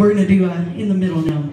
We're gonna do uh, in the middle now.